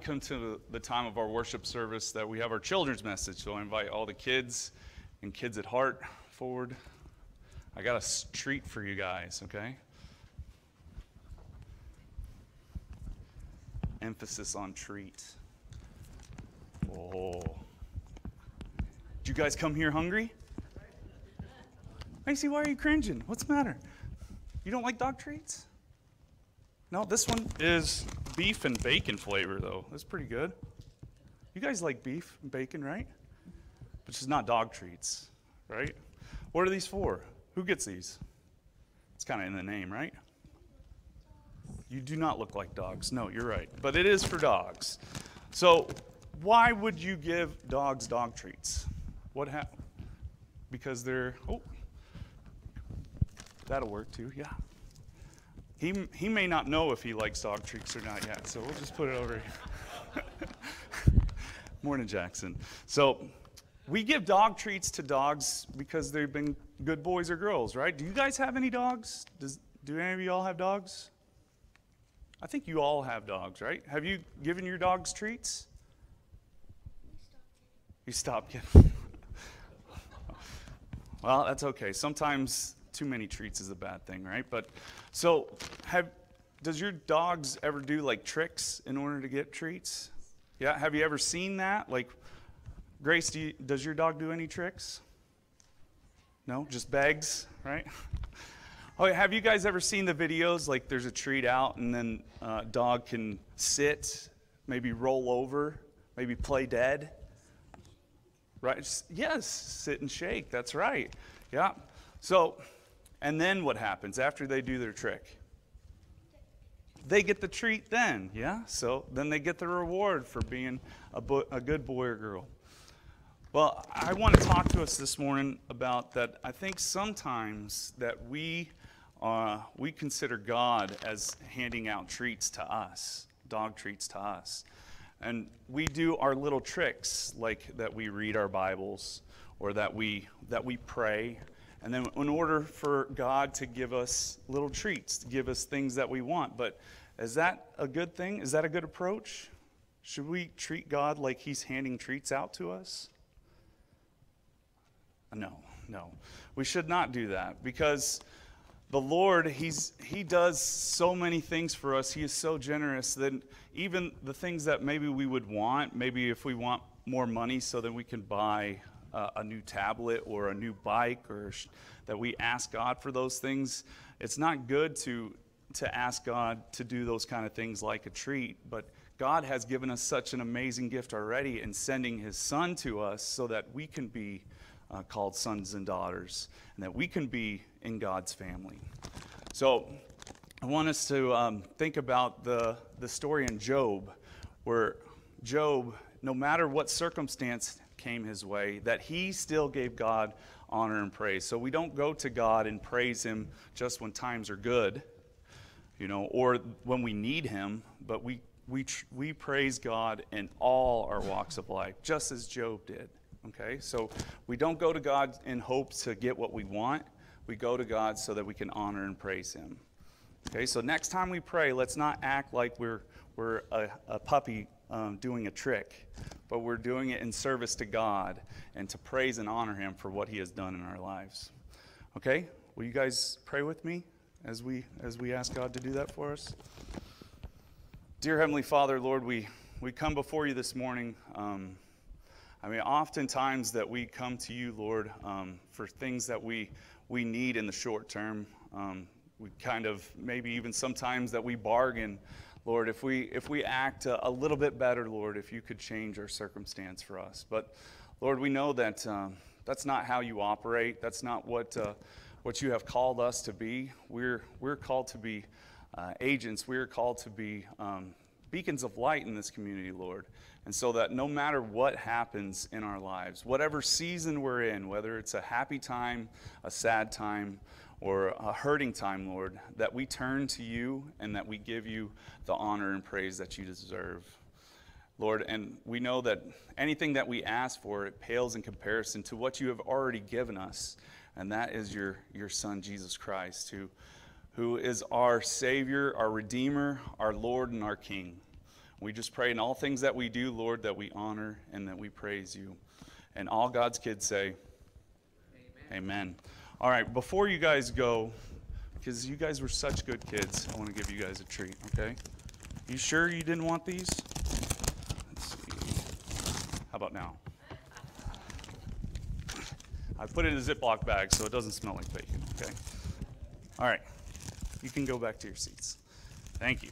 come to the time of our worship service that we have our children's message. So I invite all the kids and kids at heart forward. I got a treat for you guys, okay? Emphasis on treat. Oh. Did you guys come here hungry? I see, why are you cringing? What's the matter? You don't like dog treats? No, this one is beef and bacon flavor, though. That's pretty good. You guys like beef and bacon, right? Which is not dog treats, right? What are these for? Who gets these? It's kind of in the name, right? You do not look like dogs. No, you're right. But it is for dogs. So, why would you give dogs dog treats? What happened? Because they're, oh, that'll work too, yeah. He, he may not know if he likes dog treats or not yet, so we'll just put it over here. Morning, Jackson. So, we give dog treats to dogs because they've been good boys or girls, right? Do you guys have any dogs? Does, do any of you all have dogs? I think you all have dogs, right? Have you given your dogs treats? You stopped giving. well, that's okay. Sometimes too many treats is a bad thing, right? But so have does your dogs ever do like tricks in order to get treats? Yeah, have you ever seen that? Like Grace, do you, does your dog do any tricks? No, just begs, right? Oh, have you guys ever seen the videos? Like there's a treat out, and then uh, dog can sit, maybe roll over, maybe play dead. Right? Yes, sit and shake. That's right. Yeah. So and then what happens after they do their trick? They get the treat then, yeah? So then they get the reward for being a, bo- a good boy or girl. Well, I want to talk to us this morning about that. I think sometimes that we uh, we consider God as handing out treats to us, dog treats to us, and we do our little tricks like that. We read our Bibles, or that we that we pray, and then, in order for God to give us little treats, to give us things that we want. But is that a good thing? Is that a good approach? Should we treat God like He's handing treats out to us? No, no. We should not do that because the Lord, He's He does so many things for us. He is so generous that even the things that maybe we would want, maybe if we want more money so that we can buy uh, a new tablet or a new bike or sh- that we ask God for those things. It's not good to, to ask God to do those kind of things like a treat, but God has given us such an amazing gift already in sending His Son to us so that we can be uh, called sons and daughters and that we can be in God's family. So I want us to um, think about the, the story in Job where Job, no matter what circumstance came his way, that he still gave God honor and praise. So we don't go to God and praise him just when times are good, you know, or when we need him, but we, we, we praise God in all our walks of life, just as Job did. Okay? So we don't go to God in hopes to get what we want. We go to God so that we can honor and praise him. Okay, so next time we pray, let's not act like we're, we're a, a puppy um, doing a trick, but we're doing it in service to God and to praise and honor Him for what He has done in our lives. Okay? Will you guys pray with me as we as we ask God to do that for us? Dear Heavenly Father, Lord, we we come before you this morning. Um, I mean, oftentimes that we come to you, Lord, um, for things that we we need in the short term. Um, we kind of maybe even sometimes that we bargain Lord, if we, if we act a, a, little bit better, Lord, if you could change our circumstance for us. But Lord, we know that um, that's not how you operate. That's not what, uh, what you have called us to be. We're, we're called to be uh, agents. We're called to be um, beacons of light in this community, Lord. And so that no matter what happens in our lives, whatever season we're in, whether it's a happy time, a sad time, or a hurting time, Lord, that we turn to you and that we give you the honor and praise that you deserve. Lord, and we know that anything that we ask for, it pales in comparison to what you have already given us, and that is your, your Son, Jesus Christ, who, who is our Savior, our Redeemer, our Lord, and our King. We just pray in all things that we do, Lord, that we honor and that we praise you. And all God's kids say, Amen. Amen. All right, before you guys go, because you guys were such good kids, I want to give you guys a treat, okay? You sure you didn't want these? Let's see. How about now? I put it in a Ziploc bag so it doesn't smell like bacon, okay? All right, you can go back to your seats. Thank you.